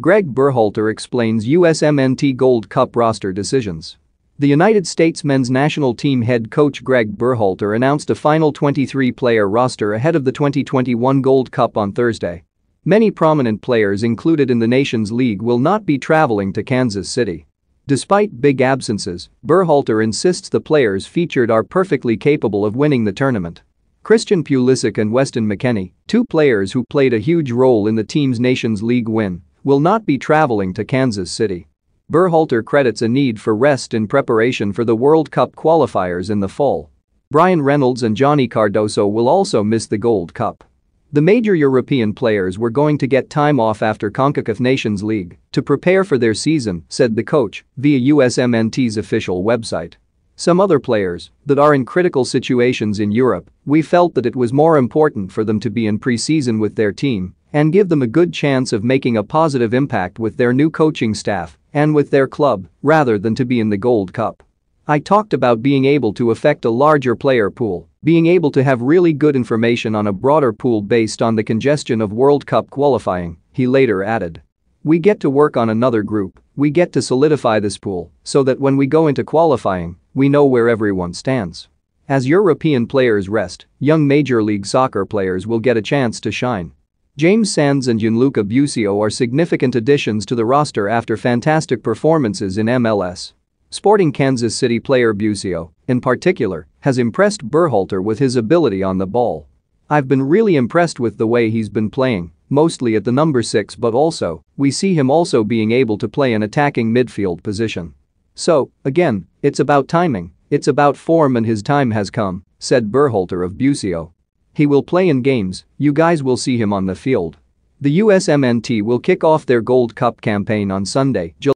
Gregg Berhalter explains USMNT Gold Cup roster decisions. The United States men's national team head coach Gregg Berhalter announced a final 23-player roster ahead of the 2021 Gold Cup on Thursday. Many prominent players included in the Nations League will not be traveling to Kansas City. Despite big absences, Berhalter insists the players featured are perfectly capable of winning the tournament. Christian Pulisic and Weston McKennie, two players who played a huge role in the team's Nations League win, will not be traveling to Kansas City. Berhalter credits a need for rest in preparation for the World Cup qualifiers in the fall. Bryan Reynolds and Johnny Cardoso will also miss the Gold Cup. The major European players were going to get time off after CONCACAF Nations League to prepare for their season, said the coach via USMNT's official website. Some other players that are in critical situations in Europe, we felt that it was more important for them to be in pre-season with their team and give them a good chance of making a positive impact with their new coaching staff and with their club rather than to be in the Gold Cup. I talked about being able to affect a larger player pool, being able to have really good information on a broader pool based on the congestion of World Cup qualifying, he later added. We get to work on another group, we get to solidify this pool so that when we go into qualifying, we know where everyone stands. As European players rest, young Major League Soccer players will get a chance to shine. James Sands and Gianluca Busio are significant additions to the roster after fantastic performances in MLS. Sporting Kansas City player Busio, in particular, has impressed Berhalter with his ability on the ball. I've been really impressed with the way he's been playing, mostly at the number 6 but also, we see him also being able to play an attacking midfield position. So, again, it's about timing, it's about form and his time has come, said Berhalter of Busio. He will play in games, you guys will see him on the field. The USMNT will kick off their Gold Cup campaign on Sunday, July